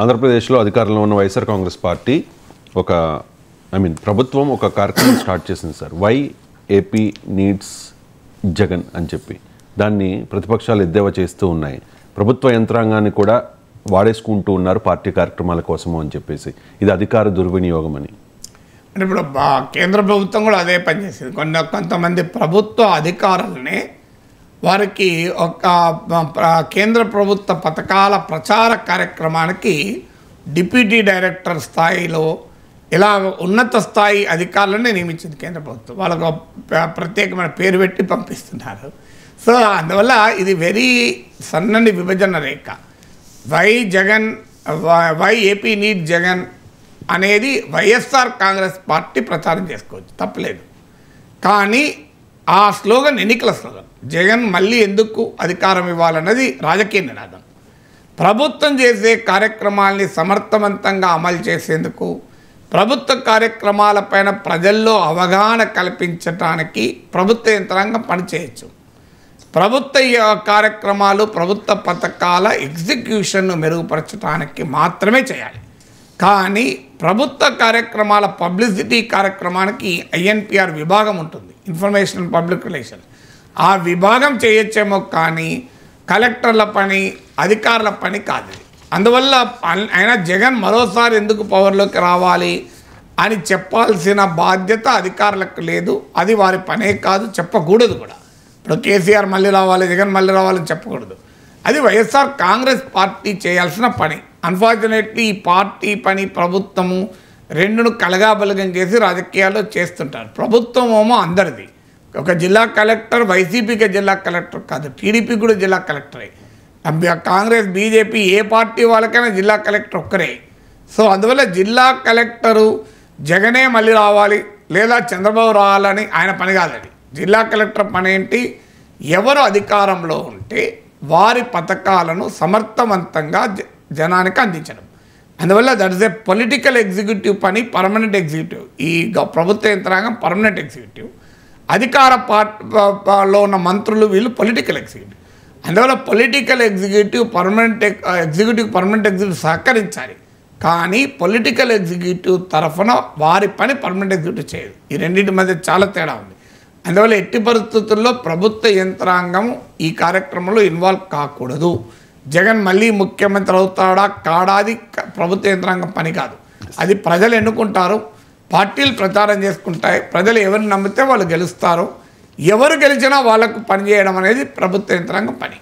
ఆంధ్రప్రదేశ్లో అధికారంలో ఉన్న వైఎస్ఆర్ కాంగ్రెస్ పార్టీ ఒక ఐ మీన్ ప్రభుత్వం ఒక కార్యక్రమం స్టార్ట్ చేసింది sir. Why AP needs Jagan అని చెప్పి. దాన్ని ప్రతిపక్షాలు ఎద్దేవా చేస్తూ ఉన్నాయి. ప్రభుత్వ యంత్రాంగాన్ని కూడా వాడేసుకుంటూ ఉన్నారు పార్టీ కార్యక్రమాల కోసము అని చెప్పేసి. ఇది అధికార దుర్వినియోగం అని అంటే ఇప్పుడు కేంద్ర ప్రభుత్వం కూడా అదే పనిచేసింది కొన్ని కొంతమంది ప్రభుత్వ అధికారులని వారికి ఒక కేంద్ర ప్రభుత్వ పథకాల ప్రచార కార్యక్రమానికి డిప్యూటీ డైరెక్టర్ స్థాయిలో ఇలా ఉన్నత స్థాయి అధికారులను నియమించింది కేంద్ర ప్రభుత్వం. వాళ్ళకు ప్రత్యేకమైన పేరు పెట్టి పంపిస్తున్నారు. సో అందువల్ల ఇది వెరీ సన్నని విభజన రేఖ. Why Jagan why- why AP need Jagan అనేది వైఎస్ఆర్ కాంగ్రెస్ పార్టీ ప్రచారం చేసుకోవచ్చు. తప్పలేదు. కానీ ఆ స్లోగన్ ఎన్నికల స్లోగన్. జగన్ మళ్ళీ ఎందుకు అధికారం ఇవ్వాలన్నది రాజకీయ నినాదం. ప్రభుత్వం చేసే కార్యక్రమాల్ని సమర్థవంతంగా అమలు చేసేందుకు ప్రభుత్వ కార్యక్రమాలపైన ప్రజల్లో అవగాహన కల్పించటానికి ప్రభుత్వ యంత్రాంగం పనిచేయచ్చు. ప్రభుత్వ కార్యక్రమాలు ప్రభుత్వ పథకాల ఎగ్జిక్యూషన్ను మెరుగుపరచడానికి మాత్రమే చేయాలి. కానీ ప్రభుత్వ కార్యక్రమాల పబ్లిసిటీ కార్యక్రమానికి ఐఎన్పిఆర్ విభాగం ఉంటుంది ఇన్ఫర్మేషన్ పబ్లిక్ రిలేషన్. ఆ విభాగం చేయొచ్చేమో కానీ కలెక్టర్ల పని అధికారుల పని కాదు. అందువల్ల ఆయన అయినా జగన్ మరోసారి ఎందుకు పవర్లోకి రావాలి అని చెప్పాల్సిన బాధ్యత అధికారులకు లేదు. అది వారి పనే కాదు చెప్పకూడదు కూడా. ఇప్పుడు కేసీఆర్ మళ్ళీ రావాలి జగన్ మళ్ళీ రావాలని చెప్పకూడదు. అది వైఎస్ఆర్ కాంగ్రెస్ పార్టీ చేయాల్సిన పని. అన్ఫార్చునేట్లీ ఈ పార్టీ పని ప్రభుత్వము రెండును కలగాబలగం చేసి రాజకీయాల్లో చేస్తుంటారు. ప్రభుత్వం ఏమో అందరిది. ఒక జిల్లా కలెక్టర్ వైసీపీకి జిల్లా కలెక్టర్ కాదు టీడీపీ కూడా జిల్లా కలెక్టరే. కాంగ్రెస్ బీజేపీ ఏ పార్టీ వాళ్ళకైనా జిల్లా కలెక్టర్ ఒక్కరే. సో అందువల్ల జిల్లా కలెక్టరు జగనే మళ్ళీ రావాలి లేదా చంద్రబాబు రావాలని ఆయన పని కాదండి జిల్లా కలెక్టర్ పని ఏంటి ఎవరు అధికారంలో ఉంటే వారి పథకాలను సమర్థవంతంగా జ- జనానికి అందించడం. అందువల్ల that is a political executive పని పర్మనెంట్ ఎగ్జిక్యూటివ్. ఈ గ- ప్రభుత్వ యంత్రాంగం పర్మనెంట్ ఎగ్జిక్యూటివ్. అధికార పార్టీలో ఉన్న మంత్రులు వీళ్ళు పొలిటికల్ ఎగ్జిక్యూటివ్. అందువల్ల political executive permanent executive permanent executive సహకరించాలి. కానీ పొలిటికల్ ఎగ్జిక్యూటివ్ తరఫున వారి పని పర్మనెంట్ ఎగ్జిక్యూటివ్ చేయదు. ఈ రెండింటి మధ్య చాలా తేడా ఉంది. అందువల్ల ఎట్టి పరిస్థితుల్లో ప్రభుత్వ యంత్రాంగం ఈ కార్యక్రమంలో ఇన్వాల్వ్ కాకూడదు. జగన్ మళ్ళీ ముఖ్యమంత్రి అవుతాడా? కాడాది ప్రభుత్వ యంత్రాంగం పని కాదు. అది ప్రజలు ఎన్నుకుంటారు. పార్టీలు ప్రచారం చేసుకుంటాయి. ప్రజలు ఎవరిని నమ్మితే వాళ్ళు గెలుస్తారు. ఎవరు గెలిచినా వాళ్ళకు పనిచేయడం అనేది ప్రభుత్వ యంత్రాంగం పని.